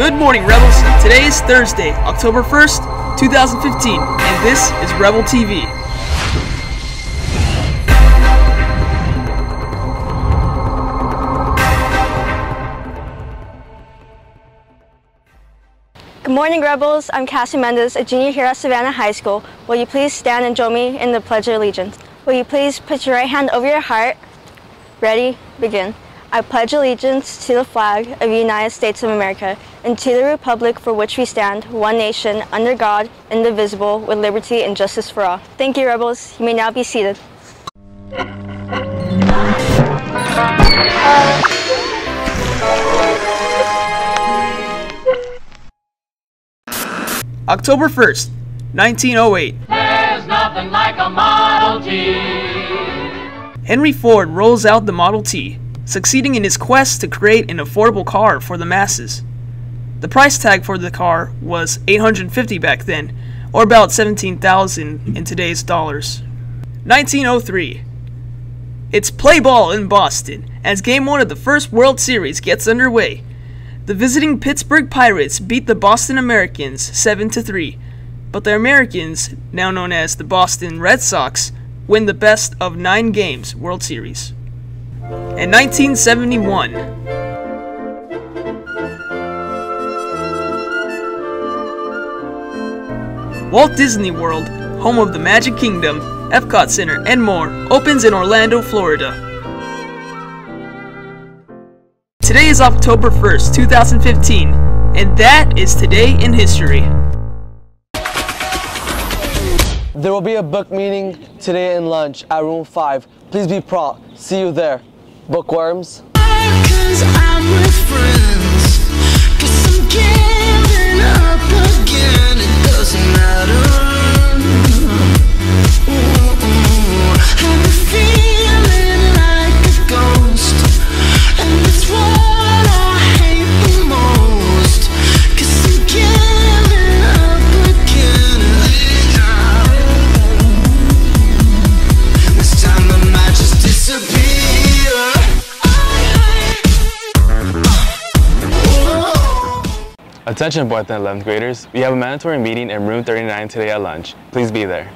Good morning, Rebels. Today is Thursday, October 1st, 2015, and this is Rebel TV. Good morning, Rebels. I'm Cassie Mendez, a junior here at Savanna High School. Will you please stand and join me in the Pledge of Allegiance? Will you please put your right hand over your heart? Ready? Begin. I pledge allegiance to the flag of the United States of America and to the republic for which we stand, one nation, under God, indivisible, with liberty and justice for all. Thank you, Rebels. You may now be seated. October 1st, 1908. There's nothing like a Model T. Henry Ford rolls out the Model T, succeeding in his quest to create an affordable car for the masses. The price tag for the car was 850 back then, or about 17,000 in today's dollars. 1903. It's play ball in Boston as game 1 of the first World Series gets underway. The visiting Pittsburgh Pirates beat the Boston Americans 7 to 3, but the Americans, now known as the Boston Red Sox, win the best of 9 games World Series. In 1971, Walt Disney World, home of the Magic Kingdom, Epcot Center, and more, opens in Orlando, Florida. Today is October 1st, 2015, and that is Today in History. There will be a book meeting today in lunch at room 5. Please be prompt. See you there. Bookworms. Cause I'm with friends. Attention fourth and 11th graders, we have a mandatory meeting in room 39 today at lunch. Please be there.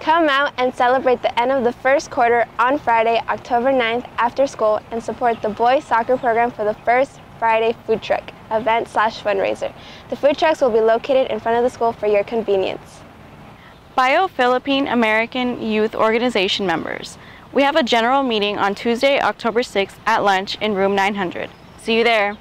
Come out and celebrate the end of the first quarter on Friday, October 9th after school and support the boys soccer program for the first Friday food truck event slash fundraiser. The food trucks will be located in front of the school for your convenience. Bio-Philippine American Youth Organization members. We have a general meeting on Tuesday, October 6th at lunch in room 900. See you there.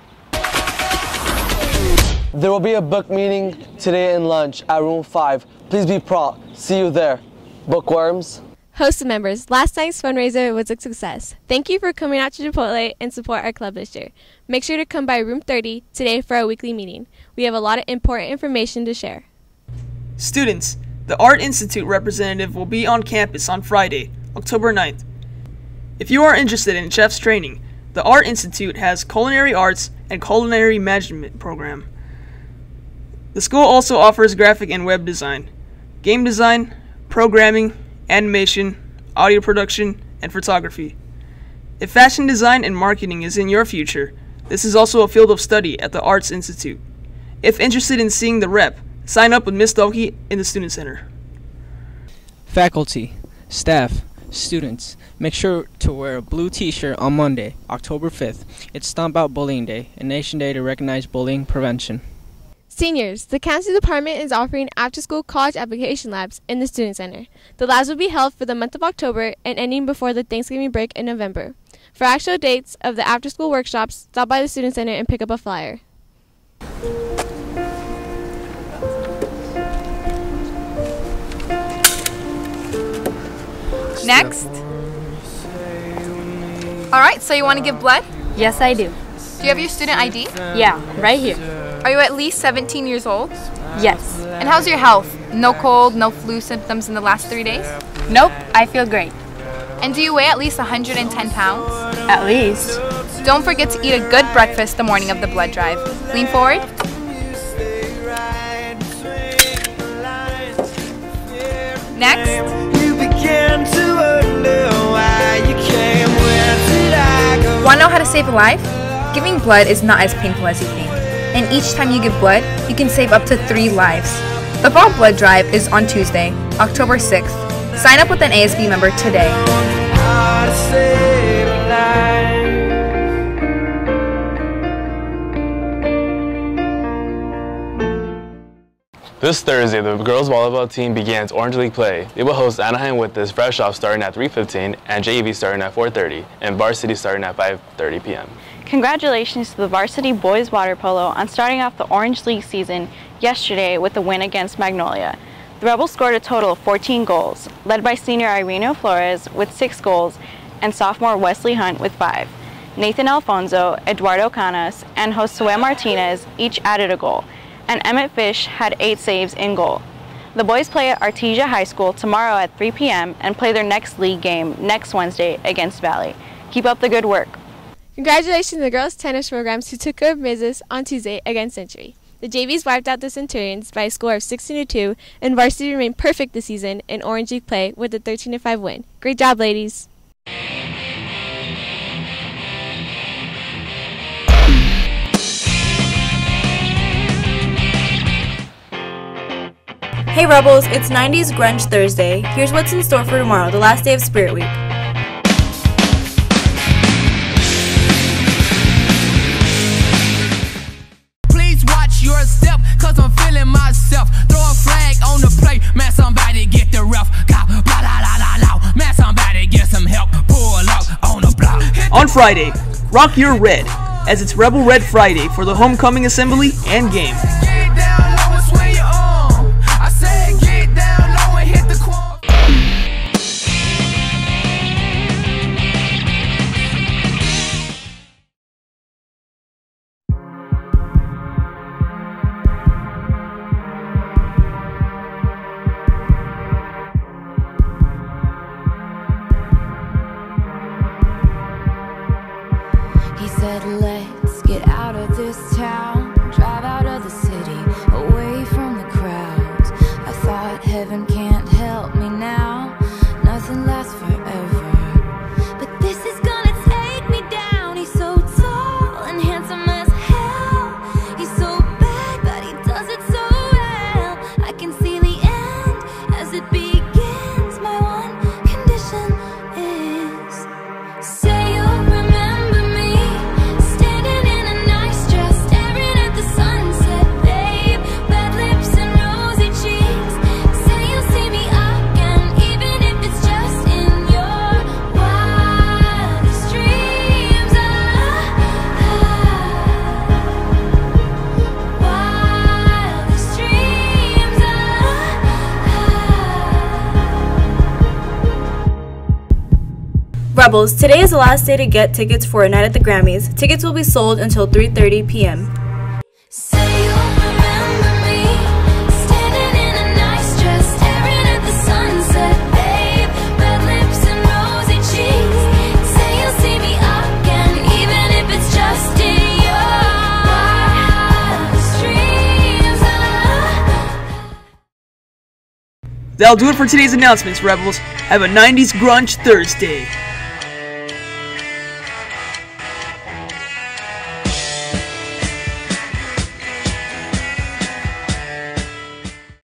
There will be a book meeting today in lunch at room 5. Please be prompt. See you there. Bookworms. Host members, last night's fundraiser was a success. Thank you for coming out to Chipotle and support our club this year. Make sure to come by room 30 today for our weekly meeting. We have a lot of important information to share. Students, the Art Institute representative will be on campus on Friday, October 9th. If you are interested in chef's training, the Art Institute has culinary arts and culinary management program. The school also offers graphic and web design, game design, programming, animation, audio production, and photography. If fashion design and marketing is in your future, this is also a field of study at the Arts Institute. If interested in seeing the rep, sign up with Miss Doki in the Student Center. Faculty, staff, students, make sure to wear a blue t shirt on Monday, October 5th. It's Stomp Out Bullying Day, a nation day to recognize bullying prevention. Seniors, the county department is offering after school college application labs in the Student Center. The labs will be held for the month of October and ending before the Thanksgiving break in November. For actual dates of the after school workshops, stop by the Student Center and pick up a flyer. Next. All right, so you want to give blood? Yes, I do. Do you have your student ID? Yeah, right here. Are you at least 17 years old? Yes. And how's your health? No cold, no flu symptoms in the last three days? Nope, I feel great. And do you weigh at least 110 pounds? At least. Don't forget to eat a good breakfast the morning of the blood drive. Lean forward. Next. Want to know how to save a life? Giving blood is not as painful as you think. And each time you give blood, you can save up to three lives. The Fall Blood Drive is on Tuesday, October 6th. Sign up with an ASB member today. This Thursday, the girls volleyball team begins Orange League play. They will host Anaheim with this fresh off starting at 3.15 and JV starting at 4.30 and Varsity starting at 5.30 p.m. Congratulations to the varsity boys water polo on starting off the Orange League season yesterday with a win against Magnolia. The Rebels scored a total of 14 goals, led by senior Irene Flores with 6 goals and sophomore Wesley Hunt with 5. Nathan Alfonso, Eduardo Canas, and Josue Martinez each added a goal, and Emmett Fish had 8 saves in goal. The boys play at Artesia High School tomorrow at 3 p.m. and play their next league game next Wednesday against Valley. Keep up the good work. Congratulations to the girls' tennis programs who took care of on Tuesday against Century. The JVs wiped out the Centurions by a score of 16 2, and varsity remained perfect this season in Orange League play with a 13 5 win. Great job, ladies! Hey Rebels, it's 90s Grunge Thursday. Here's what's in store for tomorrow, the last day of Spirit Week. Friday, rock your red, as it's Rebel Red Friday for the homecoming assembly and game. He said, Rebels, today is the last day to get tickets for a night at the Grammys. Tickets will be sold until 3:30 p.m. Standing in a nice dress, staring at the sunset, babe. Red lips and rosy cheeks. Say you'll see me again, even if it's just in your wildest dreams. That'll do it for today's announcements, Rebels. Have a 90s Grunge Thursday.